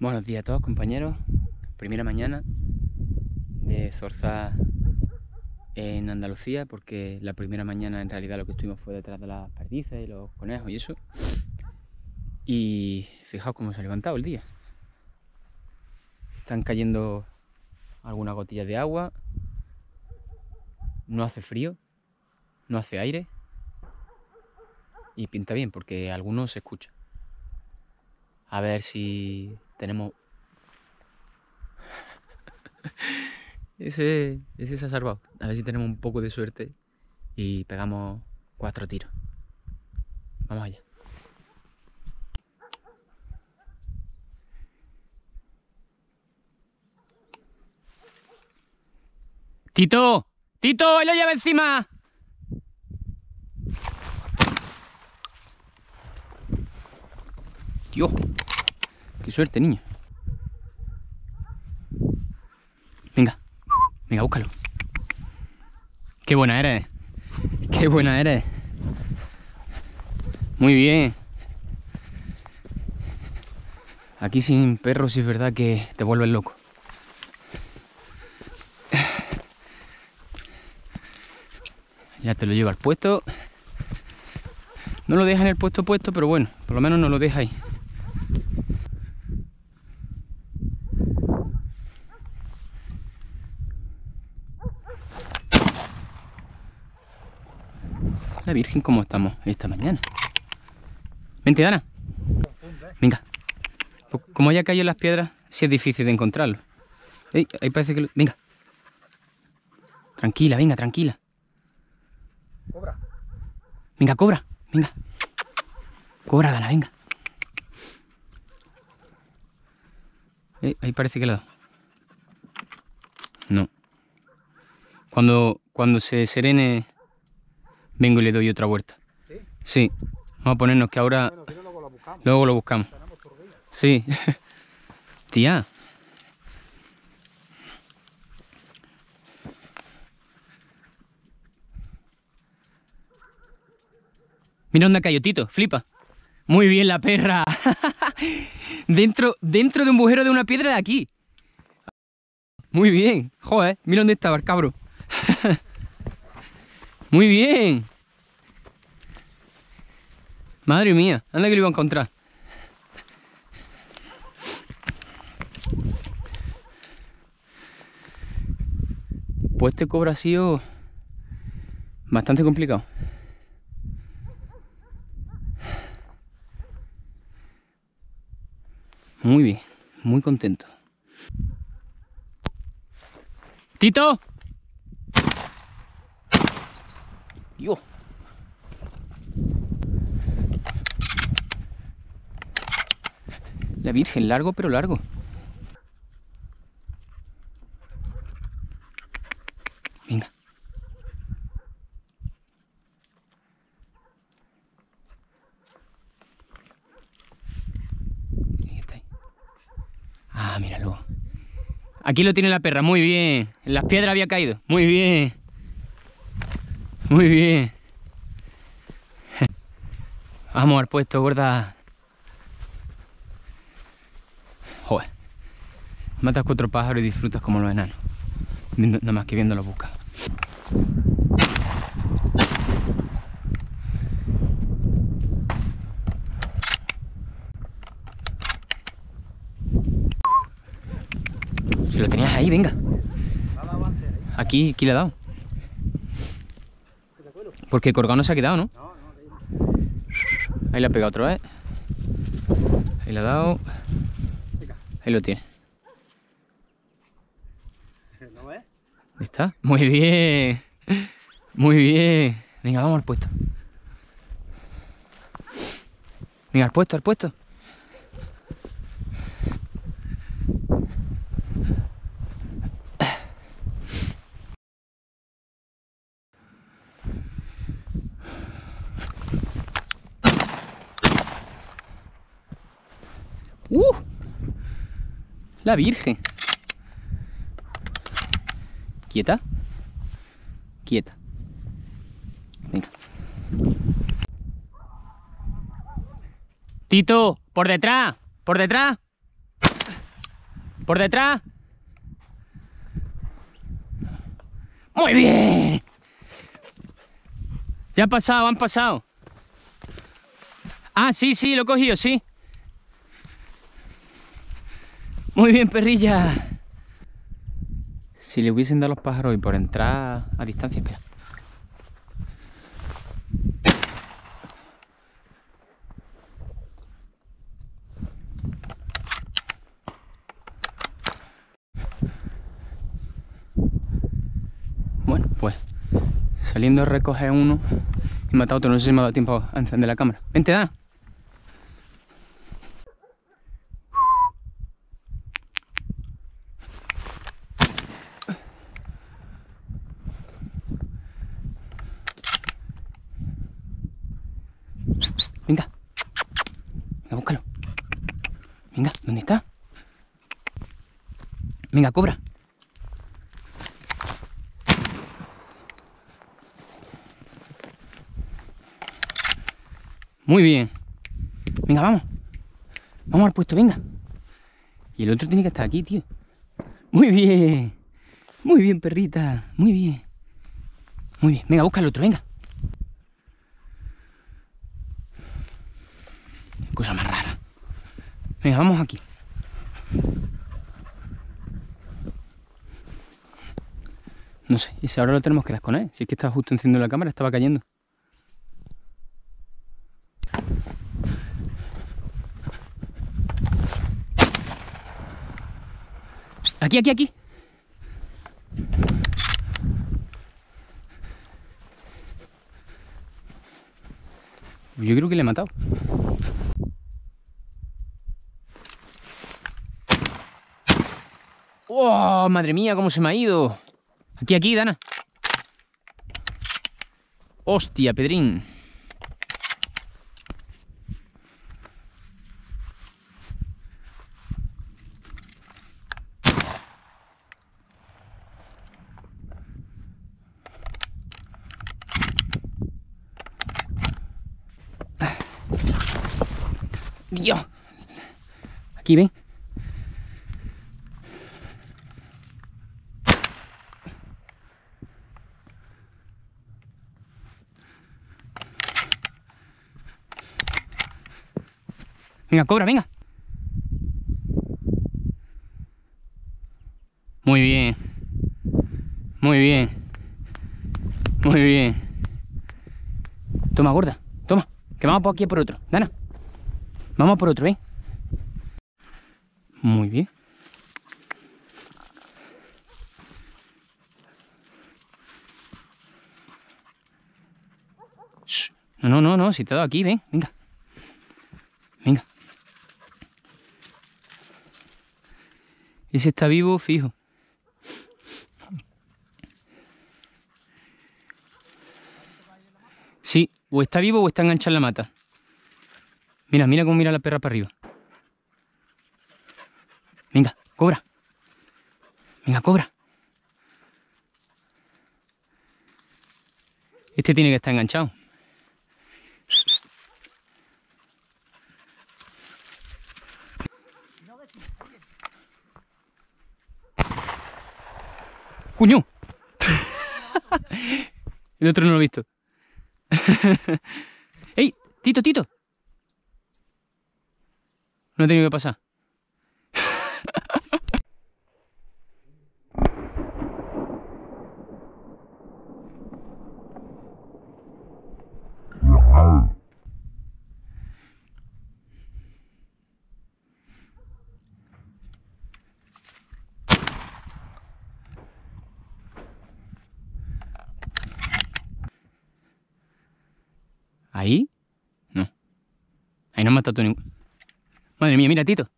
Buenos días a todos compañeros. Primera mañana de Zorza en Andalucía porque la primera mañana en realidad lo que estuvimos fue detrás de las perdices y los conejos y eso. Y fijaos cómo se ha levantado el día. Están cayendo algunas gotillas de agua. No hace frío, no hace aire. Y pinta bien porque algunos se escucha. A ver si tenemos... ese, ese se ha salvado. A ver si tenemos un poco de suerte y pegamos cuatro tiros. Vamos allá. Tito, Tito, él lo lleva encima. Dios, qué suerte, niño. Venga, venga, búscalo. Qué buena eres. Qué buena eres. Muy bien. Aquí sin perros sí es verdad que te vuelves loco. Ya te lo lleva al puesto. No lo deja en el puesto puesto, pero bueno, por lo menos no lo deja ahí. La Virgen, ¿cómo estamos esta mañana? Vente, Dana. Venga. Pues como ya cayó en las piedras, sí es difícil de encontrarlo. Ey, ahí parece que... Lo... Venga. Tranquila, venga, tranquila. Cobra. Venga, cobra. Venga. Cobra, Dana, venga. Eh, ahí parece que dado. No. Cuando, cuando se serene, vengo y le doy otra vuelta. ¿Sí? Sí. Vamos a ponernos que ahora Bueno, luego lo buscamos. luego lo buscamos. Sí. Tía. Mira dónde ha caído Tito, flipa. Muy bien la perra. dentro, dentro de un bujero de una piedra de aquí. Muy bien. Joder, mira dónde estaba el cabro. Muy bien. Madre mía, anda que lo iba a encontrar. Pues este cobra ha sido bastante complicado. Muy bien, muy contento. ¡Tito! Dios. La Virgen, largo pero largo. Venga. Ah, míralo. Aquí lo tiene la perra, muy bien. En las piedras había caído. Muy bien. Muy bien. Vamos al puesto, gorda. Joder. Matas cuatro pájaros y disfrutas como los enanos. Viendo- nada más que viéndolo buscar. Si lo tenías ahí, venga. Aquí, aquí le he dado. Porque Colgado no se ha quedado, ¿no? Ahí. Le ha pegado otra vez. Ahí le ha dado. Ahí lo tiene. ¿No ves? Ahí está. Muy bien. Muy bien. Venga, vamos al puesto. Venga, al puesto, al puesto. ¡Uh! La Virgen. Quieta. Quieta. Venga. Tito, por detrás, por detrás. Por detrás. Muy bien. Ya han pasado, han pasado. Ah, sí, sí, lo he cogido, sí. Muy bien, perrilla. Si le hubiesen dado los pájaros y por entrar a distancia, espera. Bueno, pues saliendo a recoger uno y matar a otro. No sé si me ha dado tiempo a encender la cámara. Vente, Dana. Venga. Venga, búscalo. Venga, ¿dónde está? Venga, cobra. Muy bien. Venga, vamos. Vamos al puesto, venga. Y el otro tiene que estar aquí, tío. Muy bien. Muy bien, perrita. Muy bien. Muy bien. Venga, busca el otro, venga. Cosa más rara. Venga, vamos aquí. No sé, y si ahora lo tenemos que desconectar. Si es que estaba justo encendiendo la cámara, estaba cayendo. Aquí, aquí, aquí. Yo creo que le he matado. ¡Oh, madre mía, cómo se me ha ido! Aquí, aquí, Dana. Hostia, Pedrín. Dios. Aquí, ven. Venga, cobra, venga. Muy bien. Muy bien. Muy bien. Toma, gorda. Toma. Que vamos por aquí por otro. Dana. Vamos por otro, ¿eh? Muy bien. No, no, no, no, si te he dado aquí, ven, venga. Venga. Ese está vivo, fijo. Sí, o está vivo o está enganchado en la mata. Mira, mira cómo mira la perra para arriba. Venga, cobra. Venga, cobra. Este tiene que estar enganchado. ¡Cuño! El otro no lo he visto. ¡Ey! Tito, Tito. No he tenido que pasar. ¿Ahí? No. Matado ningún. Madre mía, mira, Tito.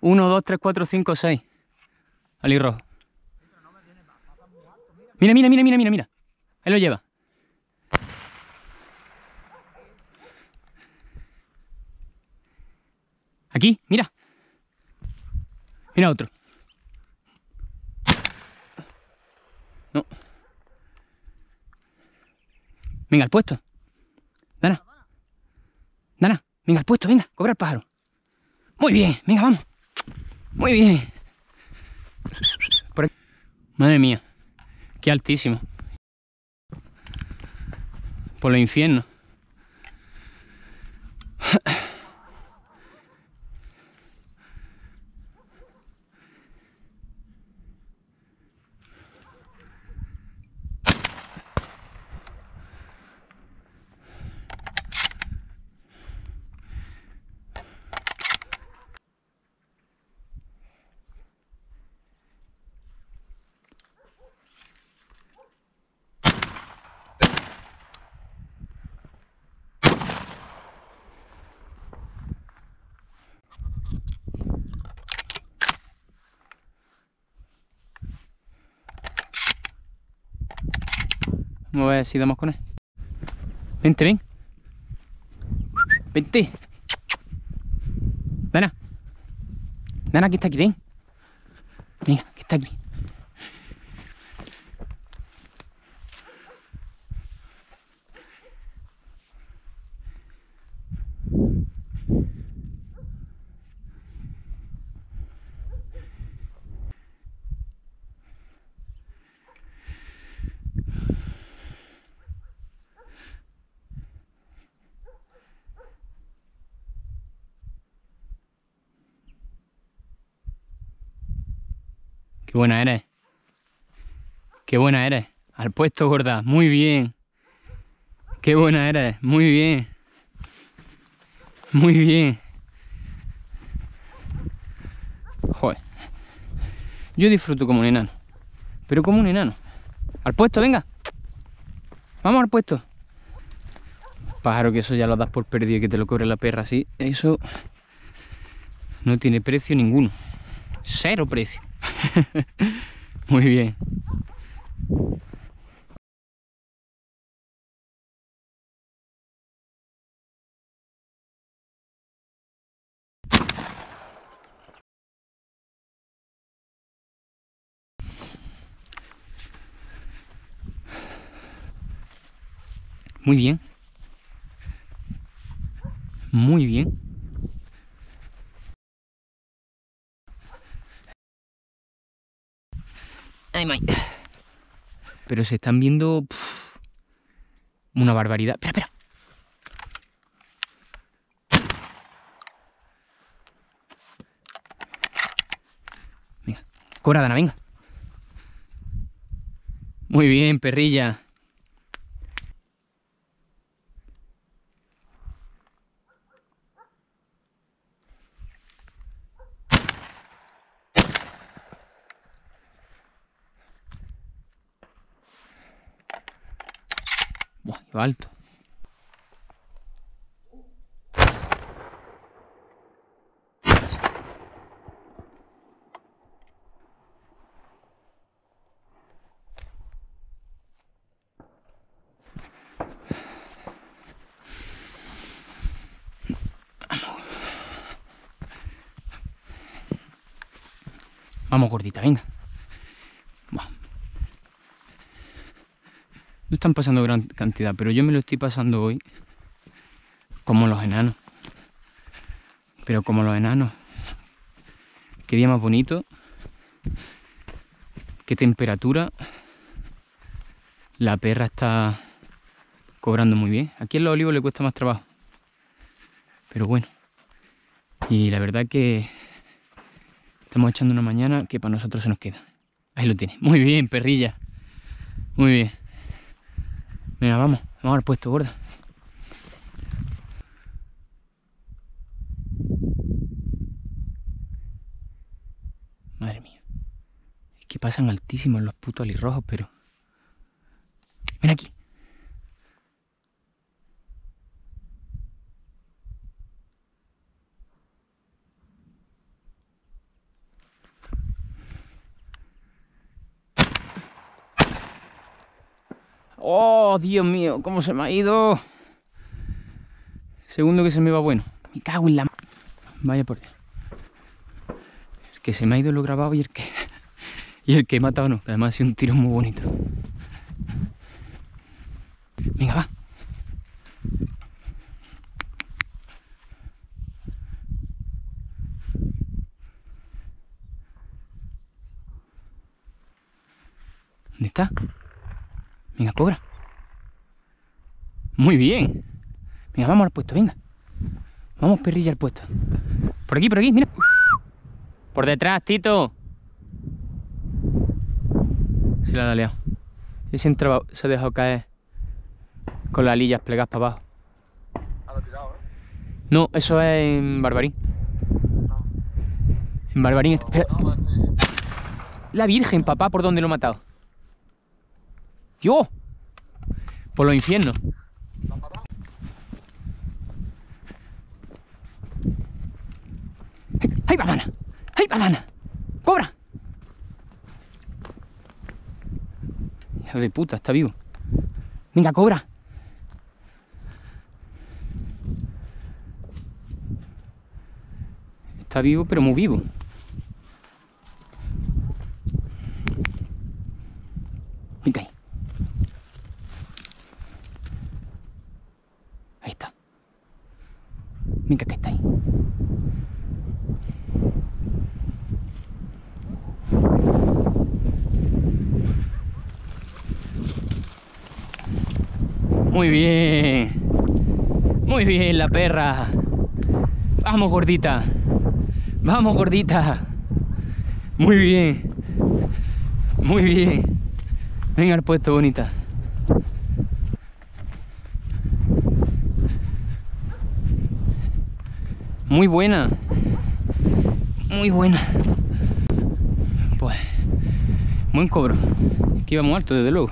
1, 2, 3, 4, 5, 6. Ali rojo. Mira, mira, mira, mira, mira, mira. Ahí lo lleva. Aquí, mira. Mira otro. No. Venga, al puesto. Dana. Dana, Venga, al puesto, venga, cobrar pájaro. Muy bien, venga, vamos. Muy bien. Madre mía, qué altísimo. Por lo infierno. Vamos a ver si damos con él. Vente, ven. Vente. Dana. Dana, que está aquí, ven. Venga, que está aquí. Qué buena eres. Qué buena eres. Al puesto, gorda. Muy bien. Qué buena eres. Muy bien. Muy bien. Joder. Yo disfruto como un enano. Pero como un enano. Al puesto, venga. Vamos al puesto. Pájaro, que eso ya lo das por perdido y que te lo cobre la perra así. Eso no tiene precio ninguno. Cero precio. Muy bien. Muy bien. Muy bien. Pero se están viendo una barbaridad. Espera, espera. Venga, Cora, Dana, venga. Muy bien, perrilla. Alto. Vamos, gordita, venga. No están pasando gran cantidad, pero yo me lo estoy pasando hoy como los enanos. Pero como los enanos. Qué día más bonito. Qué temperatura. La perra está cobrando muy bien. Aquí en los olivos le cuesta más trabajo. Pero bueno. Y la verdad que estamos echando una mañana que para nosotros se nos queda. Ahí lo tiene. Muy bien, perrilla. Muy bien. Venga, vamos, vamos al puesto, gorda. Madre mía. Es que pasan altísimos los putos alirrojos, pero. Ven aquí. Oh, Dios mío, cómo se me ha ido. Segundo que se me va bueno. Me cago en la... Vaya por Dios. El que se me ha ido lo grabado y el que... Y el que he matado no. que Además ha sido un tiro muy bonito. Venga, va. ¿Dónde está? Venga, cobra. Muy bien. Venga, vamos al puesto, venga. Vamos, perrilla, al puesto. Por aquí, por aquí, mira. Por detrás, Tito. Se la ha daleado. Y se, se ha dejado caer con las alillas plegadas para abajo. Tirado, ¿eh? No, eso es en Barbarín. En Barbarín. Espera, No, este... la Virgen, papá, ¿por dónde lo he matado? ¡Yo! Por los infiernos. ¡Ay, banana! ¡Ay, banana! ¡Cobra! Hijo de puta, está vivo. Venga, cobra. Está vivo, pero muy vivo. Venga ahí. Ahí está. Que está ahí. Muy bien. Muy bien, la perra. Vamos, gordita. Vamos, gordita. Muy bien. Muy bien. Venga al puesto, bonita. Muy buena. Muy buena. Pues, buen cobro. Que iba muy alto, desde luego.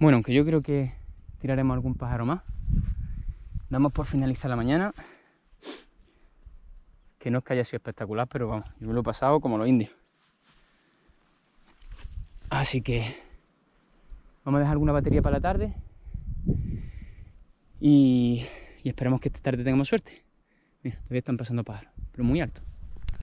Bueno, aunque yo creo que tiraremos algún pájaro más. Damos por finalizar la mañana. Que no es que haya sido espectacular, pero vamos, yo me lo he pasado como los indios. Así que vamos a dejar alguna batería para la tarde. Y, y esperemos que esta tarde tengamos suerte. Mira, todavía están pasando pájaros, pero muy alto.